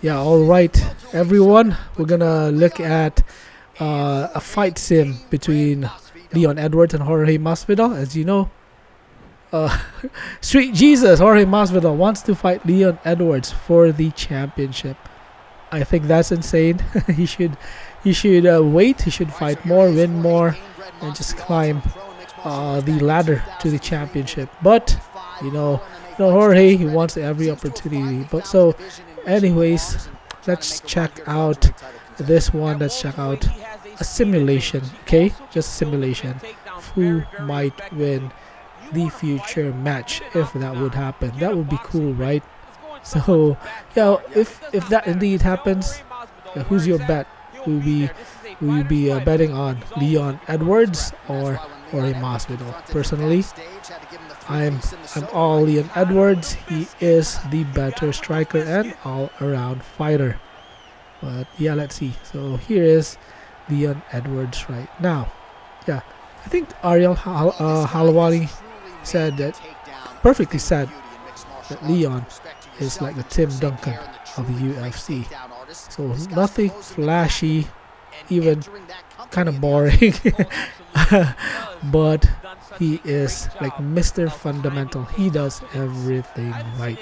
Yeah, alright, everyone. We're gonna look at uh, a fight sim between Leon Edwards and Jorge Masvidal. As you know, uh, Street Jesus Jorge Masvidal wants to fight Leon Edwards for the championship. I think that's insane. he should, he should uh, wait. He should fight more, win more, and just climb uh, the ladder to the championship. But you know, you know Jorge, he wants every opportunity. But so, anyways, let's check out this one. Let's check out a simulation. Okay, just a simulation. Who might win the future match if that would happen? That would be cool, right? So, yeah, if if that indeed happens, who's your bet? Will be will you be uh, betting on Leon Edwards or Jorge Masvidal? Personally, I'm I'm all Leon Edwards. He is the better striker and all-around fighter. But yeah, let's see. So here is Leon Edwards right now. Yeah, I think Ariel Hal uh, said that perfectly said that Leon is like the Tim Duncan of the UFC. So nothing flashy, even kind of boring. but he is like Mr. Fundamental. He does everything right.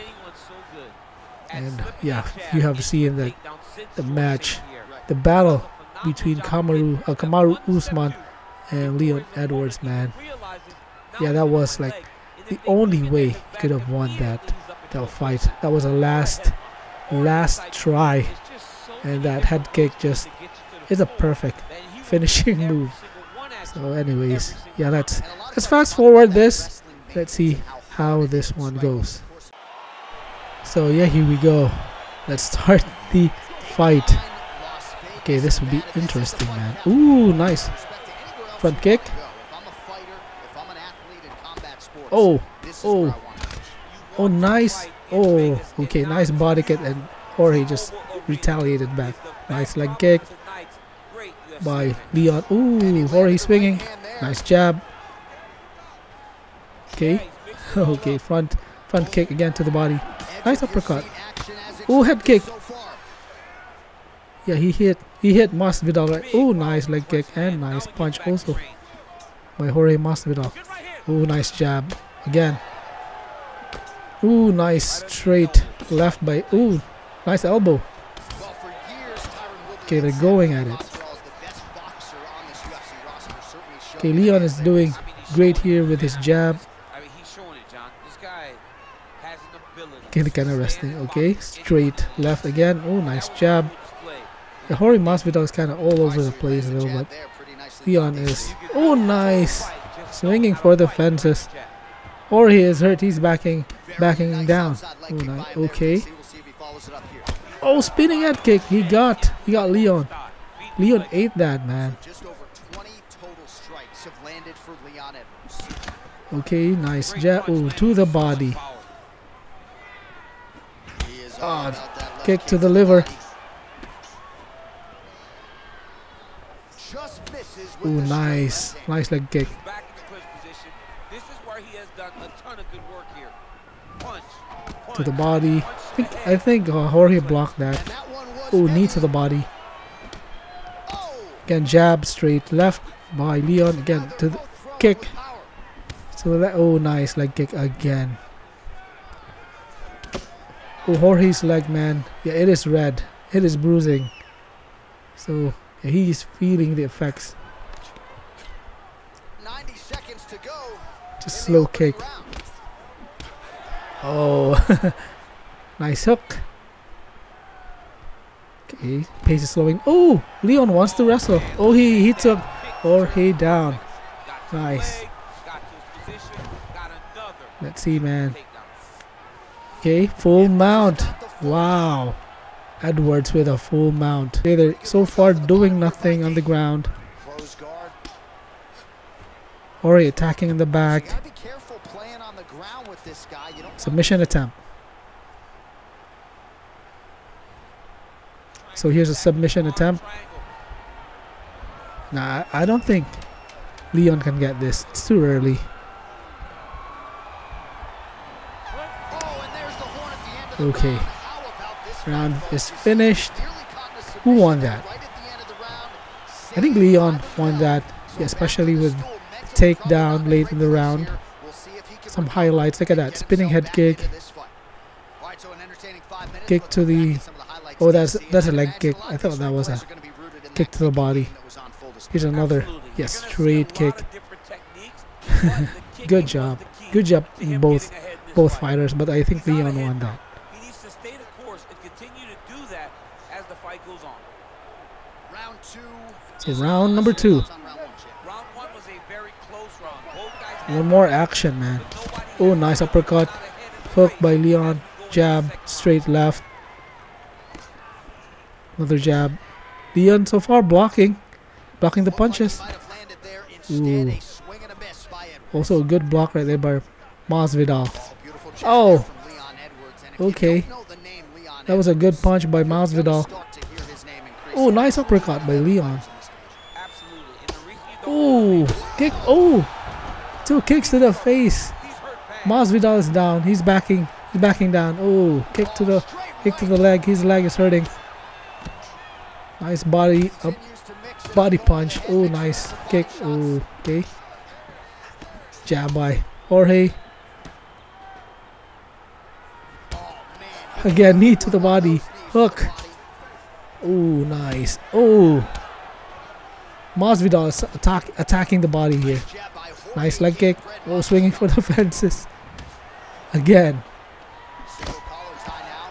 And yeah, you have seen the the match, the battle between Kamaru, uh, Kamaru Usman and Leon Edwards, man. Yeah, that was like the only way he could have won that that fight. That was a last last try, and that head kick just is a perfect finishing move. So, anyways, yeah, let's let's fast forward this. Let's see how this one goes. So yeah, here we go. Let's start the fight. Okay, this will be interesting, man. Ooh, nice. Front kick. Oh, oh, oh, nice. Oh, okay, nice body kick, and Jorge just retaliated back. Nice leg kick by Leon. Ooh, Jorge swinging. Nice jab. Okay, okay, front front kick again to the body. Nice uppercut. Ooh, head kick. Yeah, he hit. He hit Masvidal. Right. Ooh, nice leg kick and nice punch also by Jorge Masvidal. Ooh, nice jab again. Ooh, nice straight left by. Ooh, nice elbow. Okay, they're going at it. Okay, Leon is doing great here with his jab. Okay, kind of resting. Okay, straight left again. Oh, nice jab. Yeah, Jorge Masvidal is kind of all over the place a little bit. Leon is. Oh, nice. Swinging for the fences. Jorge is hurt. He's backing, backing down. Oh, nice. Okay. Oh, spinning head kick. He got. He got Leon. Leon ate that, man. Okay, nice jab. Oh, to the body. Oh, kick to the liver. Oh, nice. Nice leg kick. To the body. I think, I think uh, Jorge blocked that. Oh, knee to the body. Again, jab straight left by Leon. Again, to the kick. So that, oh, nice leg kick again. Oh, Jorge's leg, man. Yeah, it is red. It is bruising. So yeah, he is feeling the effects. 90 seconds to go. Just slow kick. Oh, nice hook. Okay, pace is slowing. Oh, Leon wants to wrestle. Oh, he he took Jorge down. Nice. Let's see, man. Okay, full mount. Wow. Edwards with a full mount. Okay, they're so far doing nothing on the ground. Ori attacking in the back. Submission attempt. So here's a submission attempt. Nah, I don't think Leon can get this. It's too early. Okay. Round is finished. Who won that? I think Leon won that, especially with takedown late in the round. Some highlights. Look at that spinning head kick. Kick to the. Oh, that's that's a leg kick. I thought that was a kick to the body. Here's another. Yes, straight kick. Good job. Good job in both both fighters, but I think Leon won that. He needs to stay the course and continue to do that as the fight goes on. Round two. So round number two. Round one was a very close round. Both guys had One more action, man. Oh, nice uppercut. Hook by Leon. Jab, straight left. Another jab. Leon so far blocking. Blocking the punches. Ooh. Also a good block right there by Masvidal. Oh. Okay. That was a good punch by Masvidal. Oh, nice uppercut by Leon. absolutely. In the ring, you don't Oh, kick. Oh, two kicks to the face. Masvidal is down. He's backing. He's backing down. Oh, kick to the kick to the leg. His leg is hurting. Nice body up, body punch. Oh, nice kick. Oh, okay. Jab by Jorge. Again, knee to the body. Hook. Oh, nice. Oh. Masvidal is attack, attacking the body here. Nice leg kick. Oh, swinging for the fences. Again.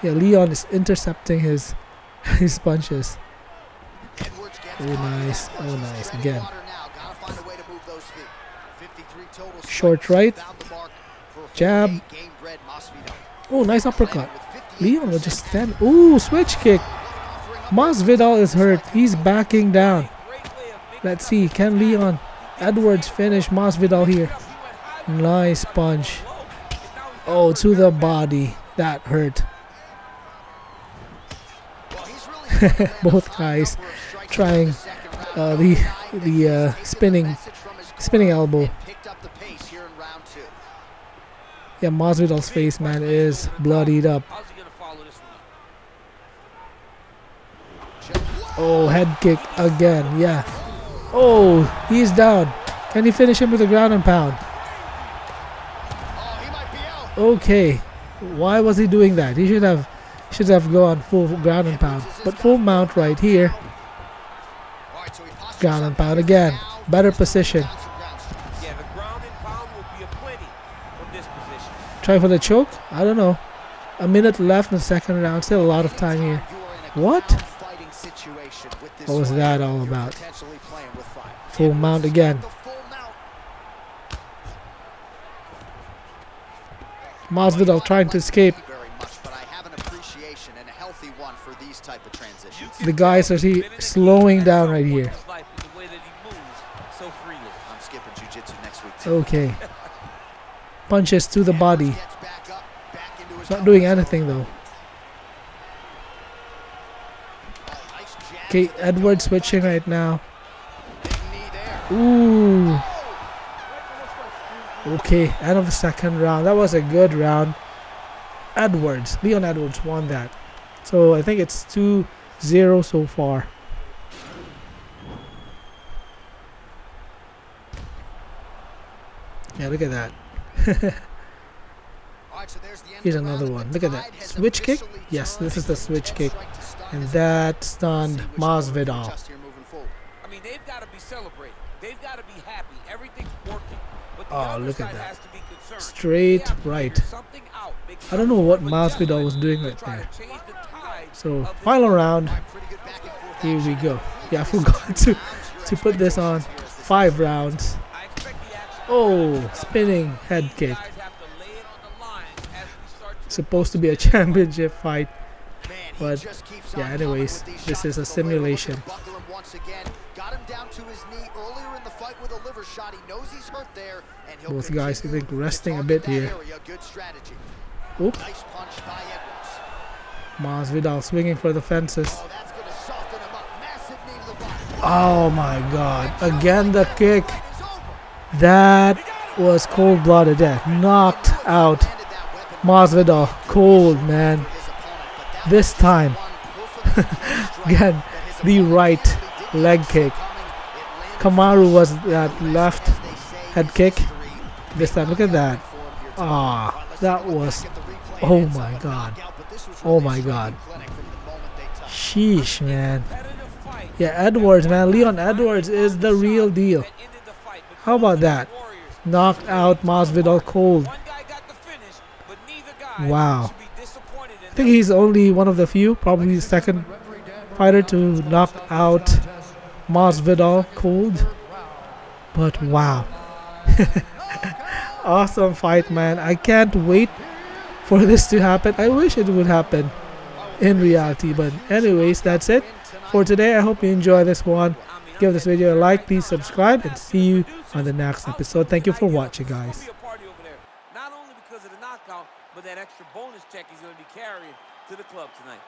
Yeah, Leon is intercepting his his punches. Oh, nice. Oh, nice. Again. Short right. Jab. Oh, nice uppercut. Leon will just stand. Oh, switch kick. Masvidal is hurt. He's backing down. Great way of making Let's see. Can Leon Edwards finish Masvidal here? Nice punch. Oh, to the body. That hurt. Both guys trying uh, the the uh, spinning spinning elbow. Yeah, Masvidal's face, man, is bloodied up. Oh, head kick again. Yeah. Oh, he's down. Can he finish him with a ground and pound? Okay. Why was he doing that? He should have should have gone full ground and pound. But full mount right here. Ground and pound again. Better position. Try for the choke? I don't know. A minute left in the second round. Still a lot of time here. What? What was that all about? Full mount again. Masvidal trying to escape. The guys are see slowing down right here. His life is the way that he moves so freely. I'm skipping jujitsu next week. Okay. Punches to the body. Gets back up, back into his Not doing anything though. Oh. Okay, Edward switching right now. Big knee there. Ooh. Oh! Okay, end of the second round. That was a good round. Edwards, Leon Edwards won that. So I think it's 2 0 so far. Yeah, look at that. All right, so there's the end Here's of the round, another one. Look at that. Switch kick? Yes, this is the switch kick. strike to start And that stunned See which Masvidal. adjust here moving forward. I mean, they've got to be celebrating. They've got to be happy. Everything's working. But the Oh, other look at that. has to be concerned. Straight They have to right. figure something out, make I don't know what some Masvidal was doing right there. So, final round. Here we go. Yeah, I forgot to, to put this on. Five rounds. Oh, spinning head kick. Supposed to be a championship fight. But, yeah, anyways, this is a simulation. Both guys, I think, resting a bit here. Oop. Nice punch by Edwards. Masvidal swinging for the fences. Oh, that's gonna soften him up. Massive knee to the body. Oh my god. Again the kick. Fight is over. That was cold blooded death. Knocked out Masvidal. Cold, man. for his opponent, but This time, again, the right leg kick. Kamaru was that left head kick. This time, look at that. Ah, that was. Oh my god. Oh my god. Sheesh, man. Yeah, Edwards, man. Leon Edwards is the real deal. How about that? Knocked out Masvidal cold. Wow. I think he's only one of the few, probably the second fighter to knock out Masvidal cold. But wow. awesome fight, man. I can't wait for this to happen. I wish it would happen in reality. But anyways, that's it for today. I hope you enjoy this one. Give this video a like, please subscribe, and see you on the next episode. Thank you for watching, guys. Not only because of the knockout, but that extra bonus check he's going to be carrying to the club tonight.